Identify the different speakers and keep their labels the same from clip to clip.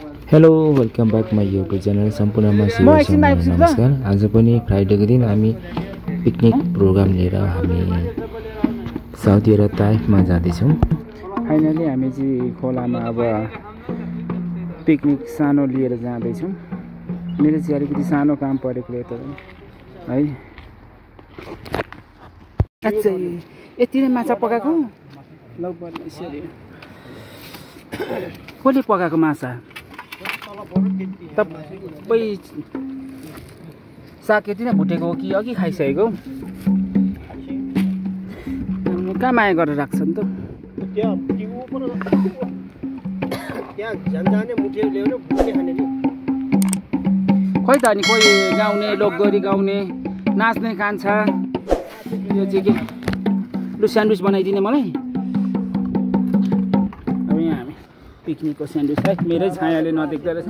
Speaker 1: Hello welcome back my YouTube channel सम्पूर्णमा नमस्कार आज पनि फ्राइडेको दिन हामी पिकनिक प्रोग्राम लिएर हामी साउदी र ताइफमा जाँदैछौँ।
Speaker 2: फाइनली हामी चाहिँ खोलामा अब पिकनिक सानो लिएर जाँदैछौँ। मेरो चाहिँ अलिकति सानो काम परेकोले त है। यति नै माछा पकाएको? लौ पर्ने यसरी। कसले पकाएको माछा? तपाईँ साग यति नै भुटेको हो कि अघि खाइसकेको हौ? कहाँ माया गरेर राख्छ नि त? खोइ त अनि कोही गाउने लोकगोरी गाउने नाच्ने कान्छ। यो चाहिँ के? लु स्यान्डविच बनाइदिने मलाई? पिकनिकको स्यान्डविच है मेरै छायाले नदेख्दो रहेछ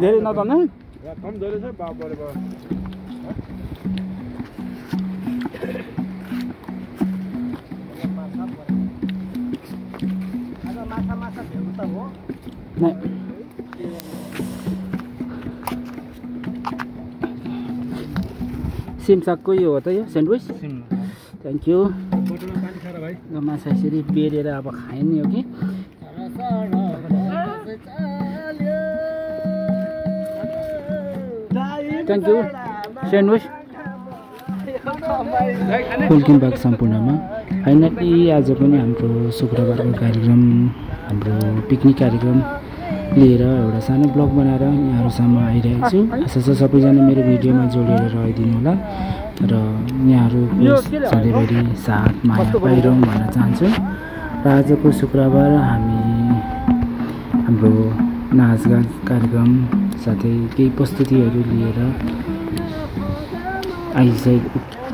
Speaker 3: धेरै
Speaker 2: नदल्नु सिमसागको यो हो त यो स्यान्डविच थ्याङ्क यू यो माछा यसरी बेरेर अब खाइने हो कि? Thank you sandwich welcome back सम्पूर्णमा। फाइनली आज पनि हाम्रो शुक्रबारको कार्यक्रम हाम्रो पिकनिक कार्यक्रम लिएर एउटा सानो ब्लग बनाएर यहाँहरूसम्म आइरहेको छु। आशा छ सबैजना मेरो भिडियोमा जोडेर रहिदिनु होला। र यहाँहरूको सधैँभरि साथ माया पाइरहँ भन्न चाहन्छु। र आजको शुक्रबार हामी हाम्रो नाचगान कार्यक्रम साथै केही प्रस्तुतिहरू लिएर आइसकेको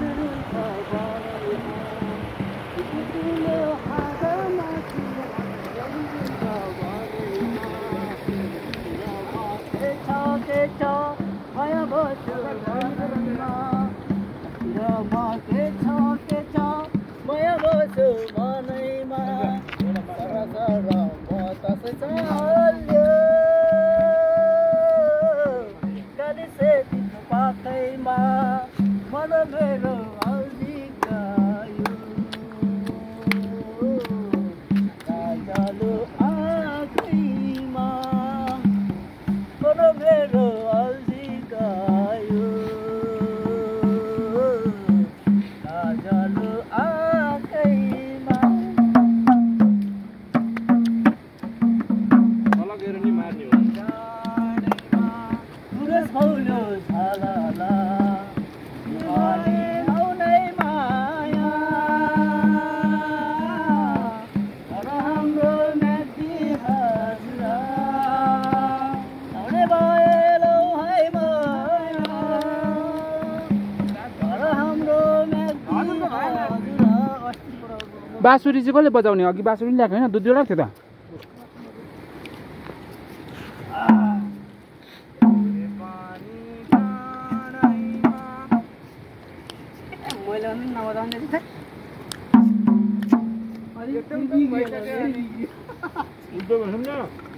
Speaker 3: 깨쳐 깨쳐 뭐야 무슨
Speaker 2: बाँसुरी चाहिँ कसले बजाउने? अघि बाँसुरी पनि ल्याएको होइन? दुध जोडाएको थियो त।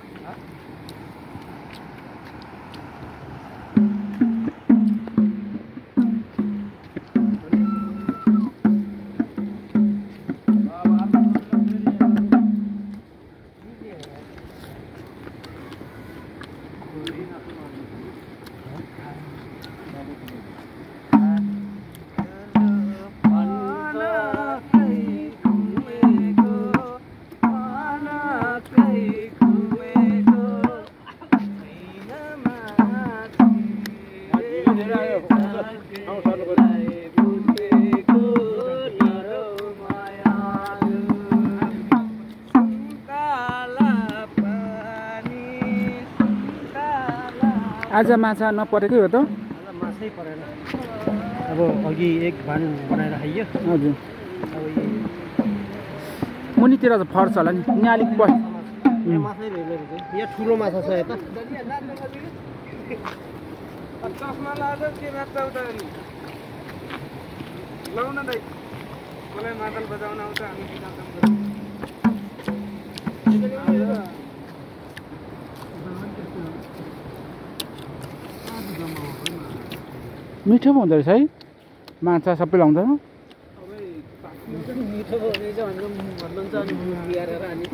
Speaker 2: आज माछा नपरेकै हो त?
Speaker 3: मासै परेन। अब अघि एक भान बनाएर खाइयो
Speaker 2: हजुर।
Speaker 3: अब यी
Speaker 2: मुनितिर त फर्छ होला नि। यहाँ अलिक प
Speaker 3: यहाँ माछै ठुलो माछा छ यता।
Speaker 2: चस्मा लाएर के मात्र लाउन दाइ मलाई मादल बजाउन आउँछ हामी
Speaker 4: मिठो पो हुँदो रहेछ है। माछा सबै लाउँदा
Speaker 3: मिठो रहेछ भनेर भन्नुहुन्छ अनि बिहारेर अनि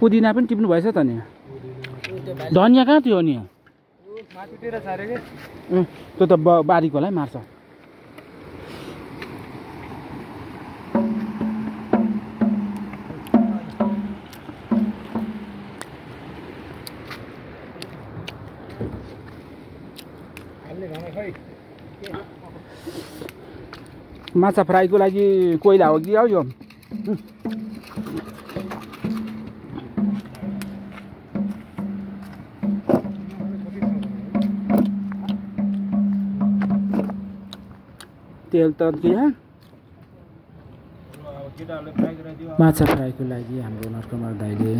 Speaker 4: पुदिना पनि टिप्नु भएछ त नि। धनियाँ कहाँ थियो नि? त्यो त ब बारीकोलाई मार्छ। माछा फ्राईको लागि कोइला हो कि हो यो? तेल तन्किया माछा फ्राईको लागि हाम्रो नर्कमल दाइले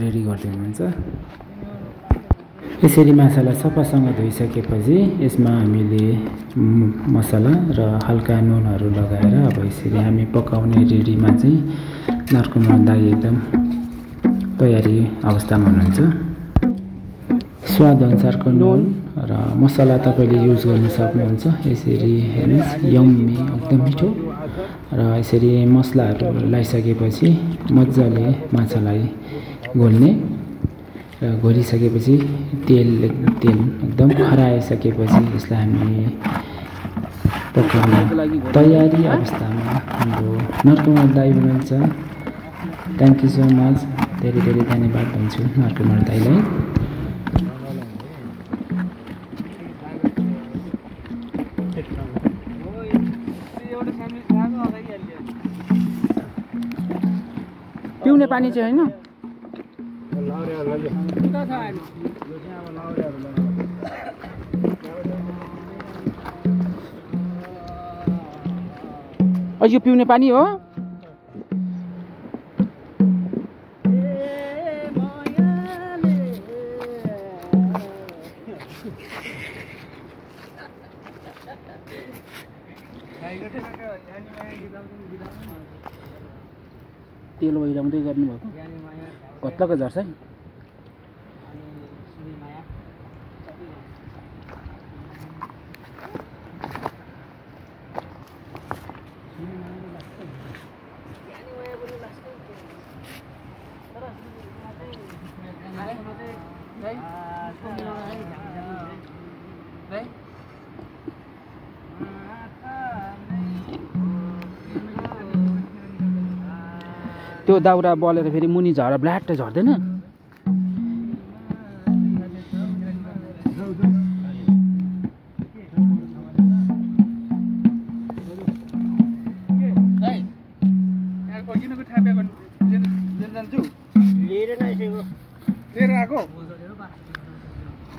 Speaker 4: रेडी गरिदिनु हुनुहुन्छ यसरी माछालाई सफासँग धोइसकेपछि यसमा हामीले मसला र हल्का नुनहरू लगाएर अब यसरी हामी पकाउने रेडीमा चाहिँ नर्कमल दाई एकदम तयारी अवस्थामा हुनुहुन्छ। स्वादअनुसारको नुन र मसला तपाईँले युज गर्न सक्नुहुन्छ। यसरी हेर्नुहोस् यम्मी एकदम मिठो र यसरी मसलाहरू लगाइसकेपछि मजाले माछालाई घोल्ने र घोलिसकेपछि तेल तेल एकदम खराइसकेपछि यसलाई हामी पकाउने तयारी अवस्थामा हाम्रो नर्कमल दाई हुनुहुन्छ थ्याङ्क यू सो मच धेरै धेरै धन्यवाद भन्छु नर्कमल दाईलाई। पिउने पानी चाहिँ होइन? यो पिउने पानी हो। तेल ओइलाउँदै गर्नुभएको। कत्लाको झर्छ है? त्यो दाउरा बलेर फेरि मुनि झर ब्ल्याट झर्दैन?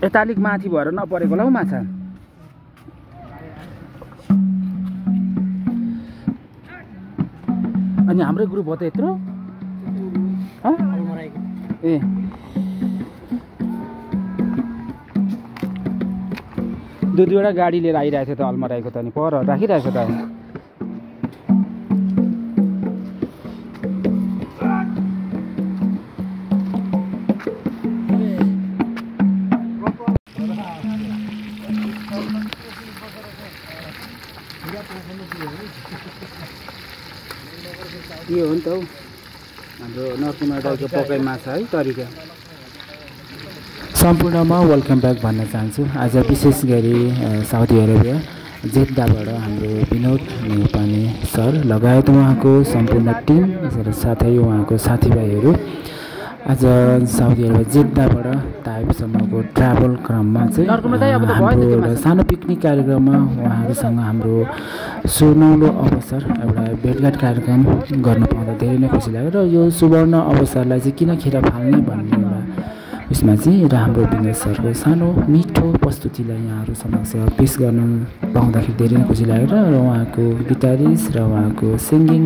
Speaker 4: यता अलिक माथि भएर नपरेको होला हौ माछा। अनि हाम्रै ग्रुप हो त यत्रो? दुई दुईवटा गाडी लिएर आइरहेको थियो त अलमराईको त अनि पर राखिरहेको त हाम्रो नर्कुमा दाइको पकाइ माछा है तरिका। सम्पूर्णमा वेलकम ब्याक भन्न चाहन्छु। आज विशेष गरी साउदी अरेबिया जेद्दाबाट हाम्रो विनोद नेपाली सर। लगायत उहाँको सम्पूर्ण टिम र साथै उहाँको साथीभाइहरू। आज साउदी अरेबिया जेद्दाबाट ताइबसम्मको ट्राभल क्रममा चाहिँ हाम्रो एउटा सानो पिकनिक कार्यक्रममा उहाँहरूसँग हाम्रो सुनौलो अवसर एउटा भेटघाट कार्यक्रम गर्न पाउँदा धेरै नै खुसी लाग्यो। र यो सुवर्ण अवसरलाई चाहिँ किन खेर फाल्ने भन्ने एउटा उसमा चाहिँ र हाम्रो विनोद सरको सानो मिठो प्रस्तुतिलाई यहाँहरू समक्ष पेस गर्न पाउँदाखेरि धेरै नै खुसी लाग्यो र उहाँको गिटारिस्ट र उहाँको सिङ्गिङ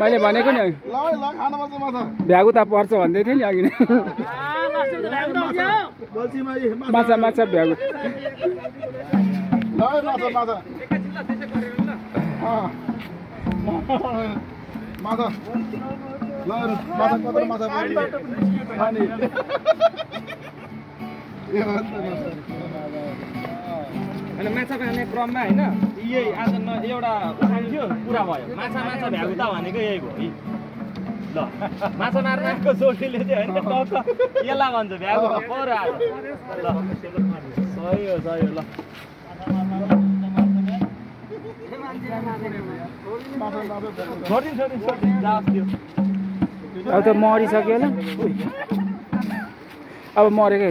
Speaker 4: मैले भनेको नि भ्यागु त पर्छ भन्दै थिएँ नि अघि नै। माछा माछा भ्यागु।
Speaker 5: माछा ल माछा। कत्रो माछा अनि ए अन्त माछा।
Speaker 6: होइन माछा मार्ने क्रममा होइन? यही आज न एउटा उठाइदियो पुरा भयो। माछा माछा भ्यागुता भनेको यही भयो है ल माछा मार्नेको जोडीले चाहिँ होइन यसलाई भन्छ भ्यागुता पऱ्यो आज। ल सही हो सही हो ल। छोडिदिनु छोडिदिनु छोडिदिनु जाओस् त्यो।
Speaker 3: अब त मरिसक्यो होला। अब मरेकै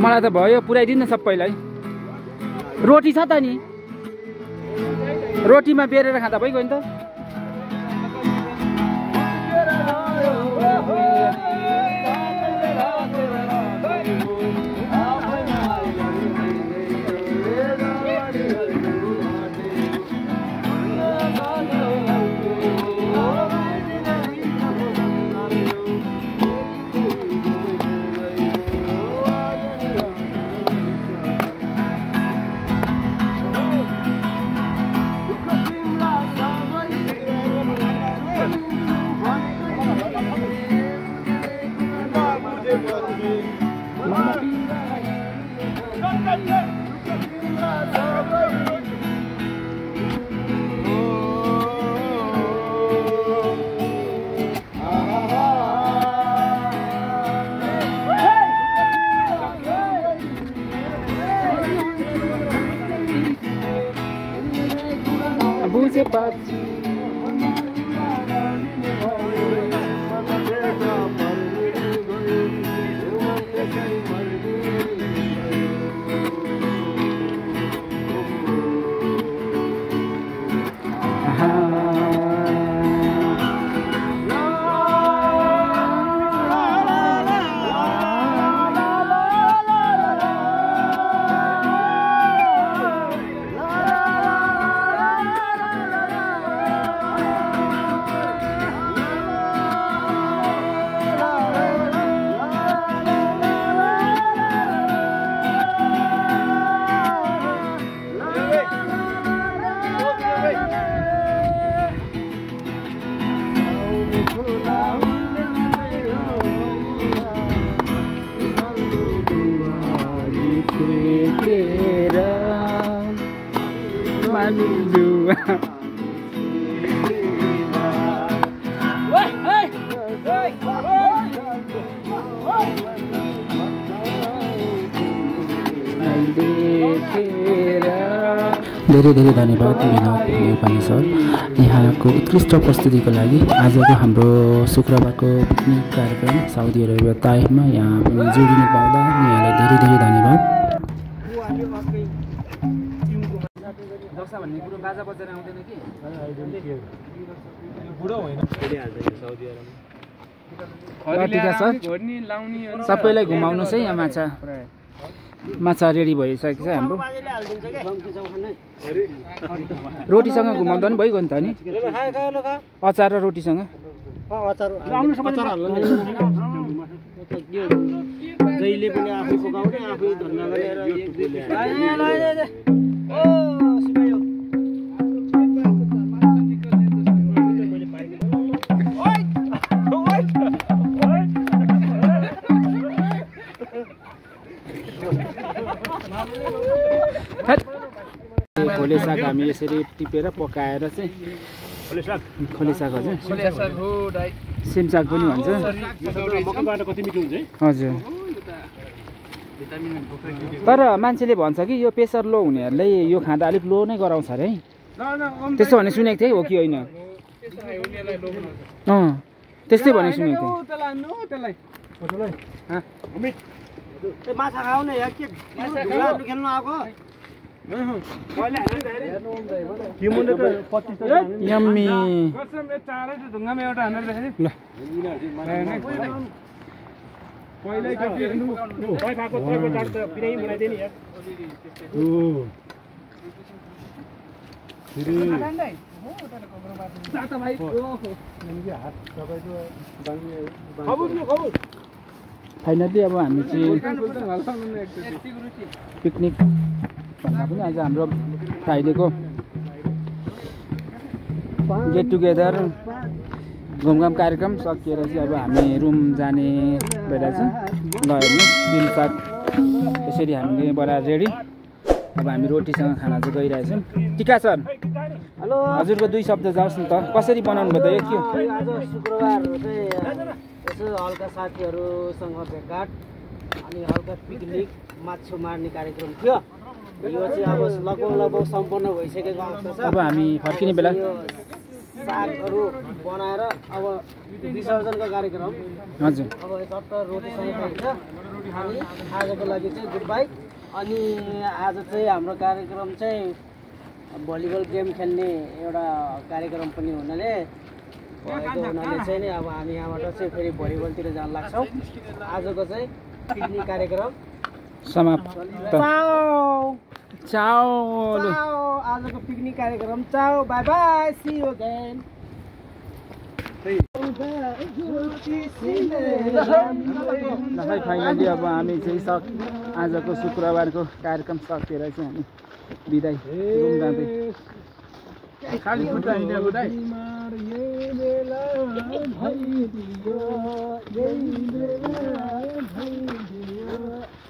Speaker 3: मलाई त भयो पुऱ्याइदिनु न सबैलाई। रोटी छ त नि? रोटीमा बेरेर खाँदा भइगयो नि त। você bate. धेरै धेरै धन्यवाद विनोद नेपाली सर। यहाँको उत्कृष्ट प्रस्तुतिको लागि आजको हाम्रो शुक्रबारको पिकनिक कार्यक्रम साउदी अरेबिया ताइफमा यहाँ जोडिनु पाउँदा यहाँलाई धेरै धेरै धन्यवाद। भन्ने कुरो बाजा बजेर आउँदैन कि सबैलाई घुमाउनुहोस् है यहाँ माछा।
Speaker 2: माछा रेडी भइसकेको छ हाम्रो। रोटीसँग घुमाउँदा पनि भइगयो नि त नि। अचार र रोटीसँग।
Speaker 3: जहिले पनि आफै पकाउने आफै धन्दा गरेर
Speaker 2: खोले साग हामी यसरी टिपेर पकाएर चाहिँ खोले साग हजुर सिम साग पनि भन्छ।
Speaker 3: मकैबाट कति मिठो हुन्छ है?
Speaker 2: हजुर। तर मान्छेले भन्छ कि यो प्रेसर लो हुनेहरूले यो खाँदा अलिक लो नै गराउँछ अरे है। त्यस्तो भने सुनेको थिएँ हो कि होइन? अँ त्यस्तै भने सुनेको थिएँ। फाइनली अब हामी चाहिँ पिकनिक भन्दा पनि आज हाम्रो फ्राइडेको गेट टुगेदर घुमघाम कार्यक्रम सकिएर चाहिँ अब हामी रुम जाने भइरहेछ ल हेर्नु बिल साग यसरी हामीले बनाएर रेडी अब हामी रोटीसँग खाना चाहिँ गइरहेछौँ टिका सर
Speaker 3: हेलो
Speaker 2: हजुरको दुई शब्द जाओस् न त कसरी बनाउनु भयो त थियो
Speaker 3: आज शुक्रबार चाहिँ यसो हल्का साथीहरूसँग भेटघाट अनि हल्का पिकनिक माछा मार्ने कार्यक्रम थियो यो चाहिँ अब लगभग लगभग सम्पन्न भइसकेको अवस्था छ।
Speaker 2: अब हामी फर्किने बेला।
Speaker 3: सागहरू बनाएर अब विसर्जनको कार्यक्रम।
Speaker 2: हजुर।
Speaker 3: अब चट्ट रोटीसँग खाइन्छ अनि आजको लागि चाहिँ गुड बाई अनि आज चाहिँ हाम्रो कार्यक्रम चाहिँ भलिबल गेम खेल्ने एउटा कार्यक्रम पनि हुनाले। भएको हुनाले चाहिँ नि अब हामी यहाँबाट चाहिँ फेरि भलिबलतिर जान लाग्छौँ। आजको चाहिँ पिकनिक कार्यक्रम।
Speaker 2: समाप्त।
Speaker 3: चाओ आजको पिकनिक कार्यक्रम चाओ बाई बाई सी यु
Speaker 2: है फाइनली अब हामी चाहिँ सक आजको शुक्रबारको कार्यक्रम सकेर चाहिँ हामी बिदाई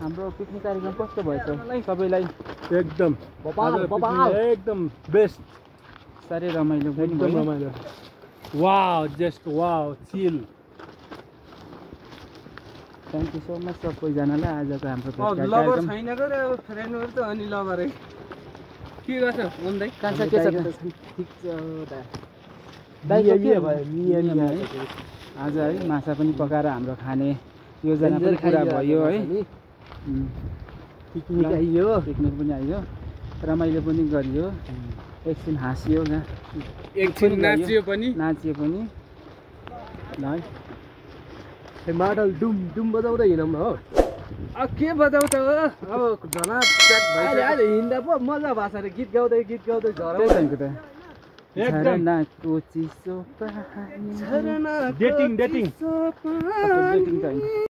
Speaker 2: हाम्रो पिकनिक कार्यक्रम कस्तो भयो सबैलाई
Speaker 5: एकदम। एकदम बेस्ट।
Speaker 2: साह्रै रमाइलो
Speaker 5: एकदम रमाइलो। Wow just wow chill.
Speaker 2: Thank you so much सबैजनालाई आजको हाम्रो भेटघाट
Speaker 7: लभर
Speaker 2: कार्यक्रम
Speaker 7: छैन र अब फ्रेन्डहरू त अनि लभरै के गर्छ?
Speaker 2: कान्छा के छ आज है माछा पनि पकाएर हाम्रो खाने। योजना पनि पुरा भयो है।
Speaker 3: पिकनिक आइयो।
Speaker 2: पिकनिक पनि आइयो। रमाइलो पनि गरियो। एकछिन हाँसियो
Speaker 7: एकछिन नाचियो पनि।
Speaker 2: नाचियो पनि। है
Speaker 3: माडल डुम डुम बजाउँदै हिँडौँ न हो।
Speaker 7: के बजाउँछ? हो अब झना
Speaker 3: अहिले हिँड्दा पो मजा भएको छ अरे गीत गाउँदै गीत गाउँदै झराउँदै।
Speaker 2: त त झरनाको चिसो
Speaker 5: डेटिङ डेटिङ।
Speaker 2: त